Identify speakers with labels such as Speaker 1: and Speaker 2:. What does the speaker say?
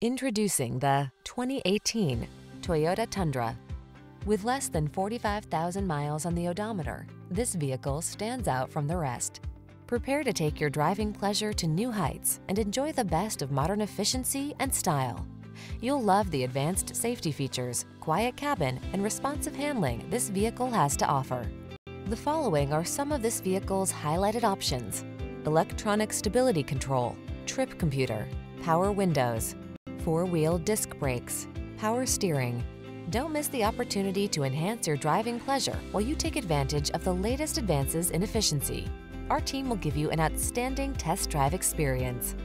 Speaker 1: Introducing the 2018 Toyota Tundra. With less than 45,000 miles on the odometer, this vehicle stands out from the rest. Prepare to take your driving pleasure to new heights and enjoy the best of modern efficiency and style. You'll love the advanced safety features, quiet cabin, and responsive handling this vehicle has to offer. The following are some of this vehicle's highlighted options. Electronic stability control, trip computer, power windows, four-wheel disc brakes, power steering. Don't miss the opportunity to enhance your driving pleasure while you take advantage of the latest advances in efficiency. Our team will give you an outstanding test drive experience.